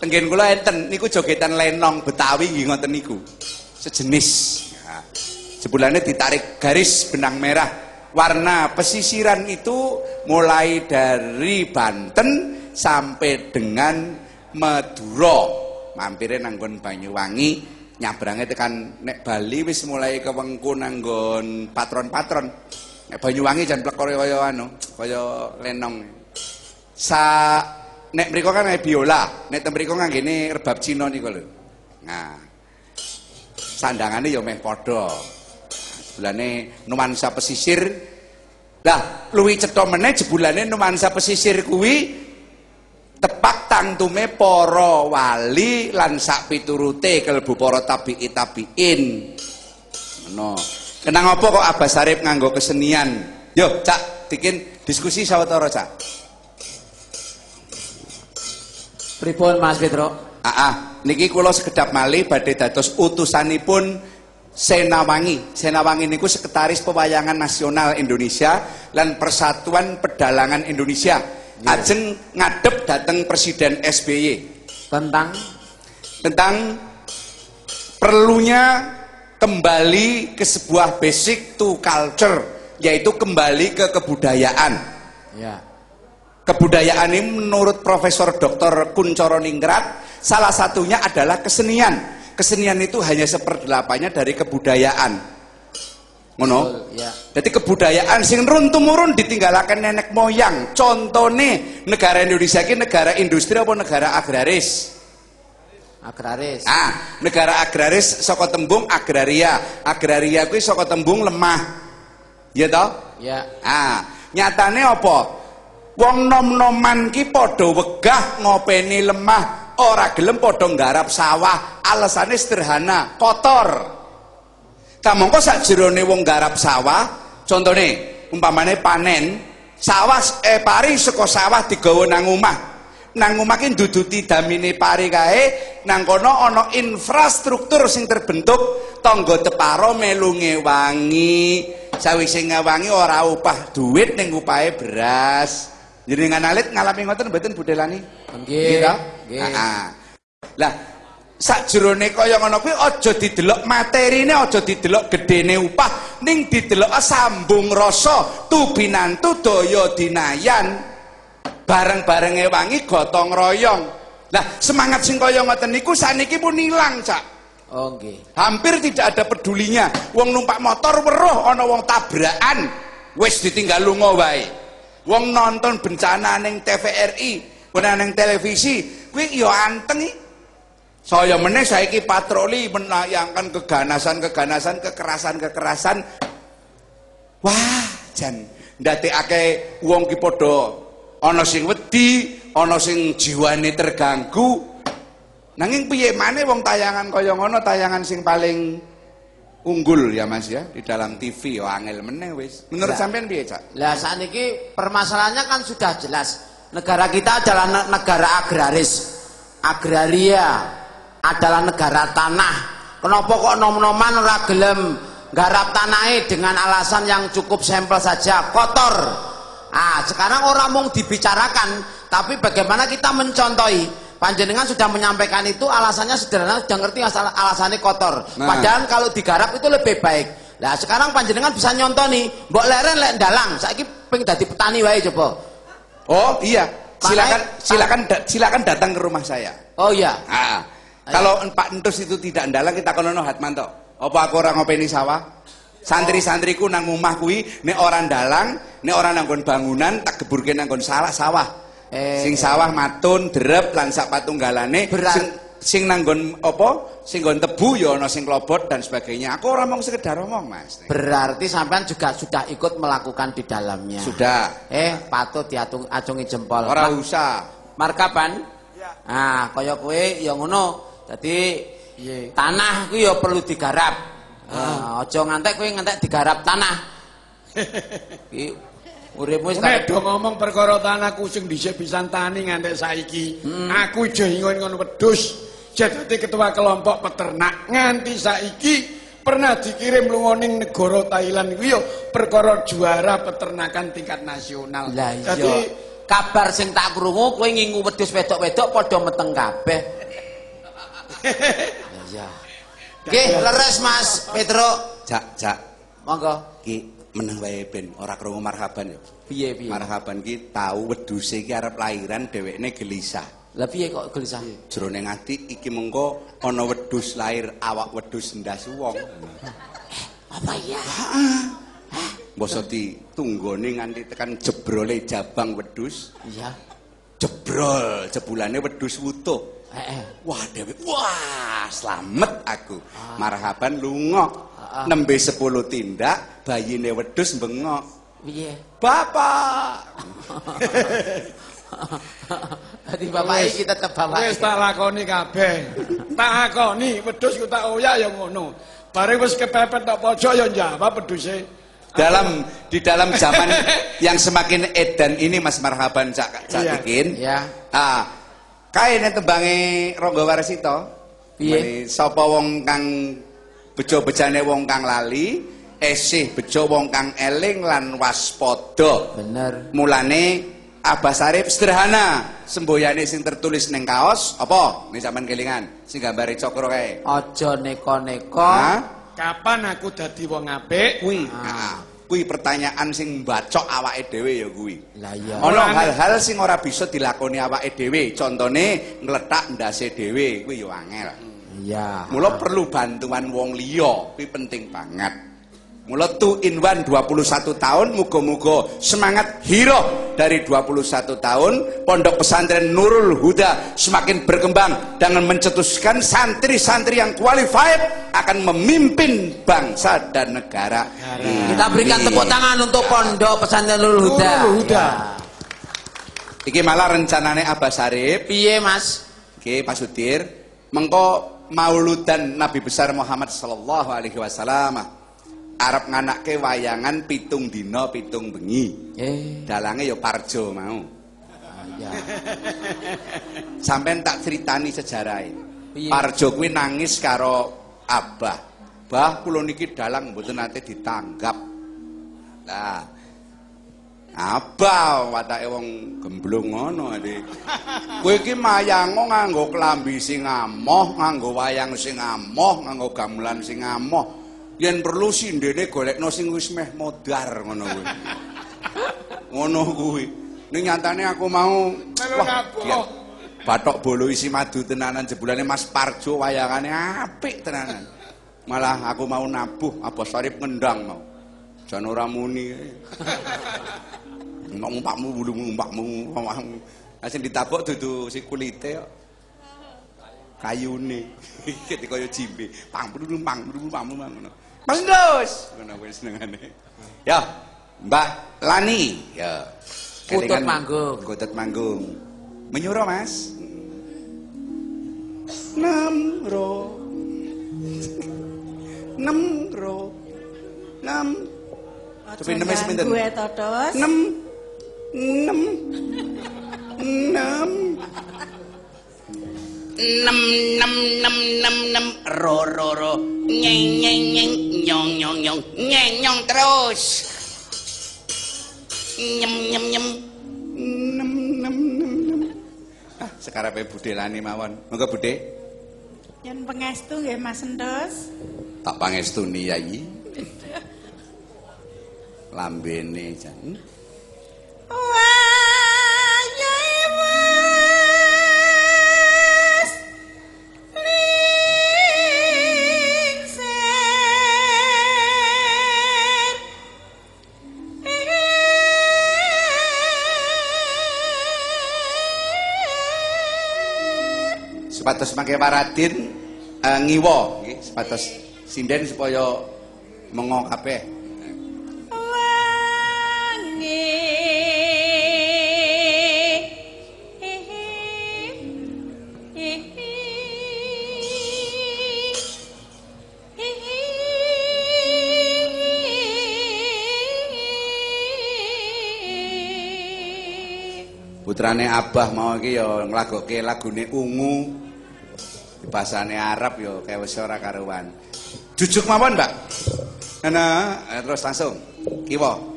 Tenggen kula enten niku jogetan lenong Betawi nggih ngoten niku. Sejenis. Jebulane ditarik garis benang merah. Warna pesisiran itu mulai dari Banten sampai dengan Madura. Mampire nanggon Banyuwangi, nyabrange tekan nek Bali wis mulai kewengku nanggon patron-patron. Nek Banyuwangi jan plek kaya anu, kaya lenong. Sa nek mriku kan biola, nek tem mriku nganggene rebab Cina niku lho. Nah. Sandangane ya meh padha. Jebulane nuansa pesisir. Lah, luwi cetha meneh jebulane nuansa pesisir kuwi tepak tangtume para wali lan sak piturute kelebu para tabi'i tabi'in. Ngono. Kenang apa kok Abah Sarip nganggo kesenian? Yo, Cak, bikin diskusi sawetara, Cak. Pripun Mas Petro? Ah, ah. niki kula sekedap malih badhe dados utusanipun Senawangi. Senawangi niku sekretaris pewayangan nasional Indonesia lan Persatuan Pedalangan Indonesia. Ajeng ngadep dateng Presiden SBY Tentang tentang perlunya kembali ke sebuah basic to culture yaitu kembali ke kebudayaan. ya. Kebudayaan ini menurut Profesor Dr. Kuncoro Ningrat salah satunya adalah kesenian. Kesenian itu hanya seperdelapannya dari kebudayaan. Ngono. Ya. Jadi kebudayaan sing run tumurun ditinggalakan nenek moyang. Contohnya negara Indonesia ini negara industri apa negara agraris? Agraris. Ah, negara agraris saka tembung agraria. Agraria kuwi saka tembung lemah. Ya toh? Ya. Ah, nyatane apa? Wong nom-noman ki padha wegah ngopeni lemah, ora gelem padha nggarap sawah. Alasane sederhana, kotor. Kamangka sakjerone wong garap sawah, contone umpamane panen, sawah eh pari saka sawah digawa nang omah. Nang omah ki nduduti damine pari kae, nang kono ana infrastruktur sing terbentuk tangga teparo melunge wangi. Sawise ngawangi ora upah duit ning upahe beras. Jenengan alit ngalami ngoten mboten Budelani? Nggih. Nggih. Heeh. Lah sakjerone kaya ngono kuwi aja didelok materine, aja didelok gedene upah, ning didelok sambung rasa tubinantu daya dinayan. Bareng-barenge wangi gotong royong. Lah semangat sing kaya ngoten niku saniki pun ilang, Cak. Oh nggih. Hampir tidak ada pedulinya. Wong numpak motor weruh ana wong tabrakan, wis ditinggal lunga wae. Wong nonton bencana ning TVRI, ora ning televisi, kuwi ya anteng. Saya meneh saiki patroli menayangkan keganasan-keganasan, kekerasan-kekerasan. Wah, jan ndadekake wong ki padha ana sing wedi, ana sing jiwane terganggu. Nanging piye maneh wong tayangan kaya ngono tayangan sing paling unggul ya Mas ya di dalam TV ya angel meneh wis. Menurut Lah. sampean piye, Cak? Lah saat ini permasalahannya kan sudah jelas. Negara kita adalah ne- negara agraris. Agraria adalah negara tanah. Kenapa kok nom-noman ora gelem garap tanahnya dengan alasan yang cukup sampel saja, kotor. Ah, sekarang orang mau dibicarakan, tapi bagaimana kita mencontohi? Panjenengan sudah menyampaikan itu alasannya sederhana, sudah ngerti asal alasannya kotor. Nah. Padahal kalau digarap itu lebih baik. Nah, sekarang panjenengan bisa nyontoni, mbok leren lek dalang, saiki pengen dadi petani wae coba. Oh, iya. Silakan silakan da- silakan datang ke rumah saya. Oh iya. Ah, kalau Pak Entus itu tidak ndalang kita kono Hatmanto. Apa aku ora ngopeni sawah? Santri-santriku nang omah kuwi nek ora ndalang, nek ora nanggon bangunan tak geburke nanggon salah sawah. Eh, sing sawah matun, derep lan sak patunggalane Berat. sing sing nanggon apa? Sing nggon tebu ya ana sing klobot dan sebagainya. Aku ora mau sekedar ngomong, Mas. Berarti sampean juga sudah ikut melakukan di dalamnya. Sudah. Eh, patut diatung acungi jempol. Ora Ma- usah. markaban? Ah, kaya kowe ya ngono. Dadi tanah ku ya perlu digarap. Ah, aja ngantek kowe ngantek digarap tanah. Uripmu wis kaya do ngomong perkara tanahku sing dhisik pisan tani ngantek saiki. Aku ijo ingon ngono wedhus. Jadi ketua kelompok peternak nganti saiki pernah dikirim lunga ning negara Thailand kuwi yo perkara juara peternakan tingkat nasional. Lah iya. Jadi kabar sing tak krungu kowe ngingu wedhus wedok-wedok padha meteng kabeh. Ya. Nggih, leres Mas Petro. Jak, jak. Monggo. Ki meneng wae ben ora krungu marhaban ya. Piye piye? Marhaban ki tau wedhuse iki arep lairan dhewekne gelisah. Lah piye kok gelisah? Jroning ati iki mengko ana wedhus lair awak wedhus ndas wong. Apa iya? Mbosok ditunggone nganti tekan jebrole jabang wedhus, Iya. jebrol jebulane wedhus wutuh. Heeh. Wah, Dewi, wah, selamat aku. Marhaban lunga. Ah. Nembe 10 tindak, bayine wedhus bengok. Piye? Bapak. Dadi bapak iki tetep bapak. Wis tak lakoni kabeh. Tak akoni wedhus ku tak oyak ya ngono. Bareng wis kepepet tok pojok ya jawab wedhuse. Dalam di dalam zaman yang semakin edan ini Mas Marhaban Cak Cak Iya. Tikin. Ya. Ah, kaene tembange Rangga Warsita. Piye? Sapa wong kang bejo-bejane wong kang lali, esih bejo wong kang eling lan waspada. Bener. Mulane Abah Sarip sederhana, semboyane sing tertulis ning kaos apa? Nih sampean kelingan, sing gambare cokro kae. Aja neko-neko. Kapan aku dadi wong apik? Kuwi. Ah. Kuwi pertanyaan sing mbacok awake dhewe ya kuwi. Lah iya. Ana hal-hal sing ora bisa dilakoni awake dhewe. Contone ngletak ndase dhewe kuwi ya angel. Iya. Mula perlu bantuan wong liya, kuwi penting banget. Mula tu in one 21 tahun, muga-muga semangat hero dari 21 tahun, Pondok Pesantren Nurul Huda semakin berkembang dengan mencetuskan santri-santri yang qualified akan memimpin bangsa dan negara. ini. Kita berikan tepuk tangan untuk Pondok Pesantren Nurul Huda. Nurul Huda. Ya. Iki malah rencanane Abah Sarip Piye, Mas? Oke, Pak Sudir, mengko mauludan Nabi besar Muhammad sallallahu alaihi wasallam Arab nganakke wayangan pitung dina pitung bengi. Eh, Dalange ya parjo mau. ya. Sampeyan tak critani sejarahe. Parjo kuwi nangis karo Abah. Bah, kula niki dalang mboten nate ditanggap. Lah, Abah watake wong gemblung ngono ade. Kowe iki mayango nganggo klambi sing amoh, nganggo wayang sing amoh, nganggo gamelan sing amoh. Yen perlu sindene golekno sing wis meh modar ngono kuwi. Ngono kuwi. Ning nyatane aku mau wah. Batok bolo isi madu tenanan jebulane Mas Parjo wayangane apik tenanan. Malah aku mau nabuh apa sarip ngendang mau. Jan ora muni. Ngomong umpakmu bulu umpakmu umpakmu. Asing ditabok dudu si kulite kok. Kayune. Iki kaya jimbe. Pang bulu pang bulu pang pang ngono. Mas Ndus. Ngono kuwi senengane. Ya, Mbak Lani. Ya. Kutut manggung. Kutut manggung. Menyuruh Mas. Enam ro. Enam ro. Enam. Coba enam es pinten? Gue totos. enam. Enam. Enam. Nem nem nem nem nem ro ro ro. Nyeng nyeng nyeng. Nyong nyong nyong. Nyeng nyong terus. Nyem nyem nyem. Enam enam enam enam. Ah sekarang pe Bude Lani mawon? Monggo Bude. Yen pengestu nggih Mas Endos. tak pangestuni yai lambene jan. Sepatus mangke waradin eh, ngiwa nggih sepatus sinden supaya mengo kabeh putrane Abah mau iki ya nglagokke lagune ungu. Di bahasane Arab ya kayak wis ora karuan. Jujuk mawon Mbak. Nah, nah, terus langsung. Kiwa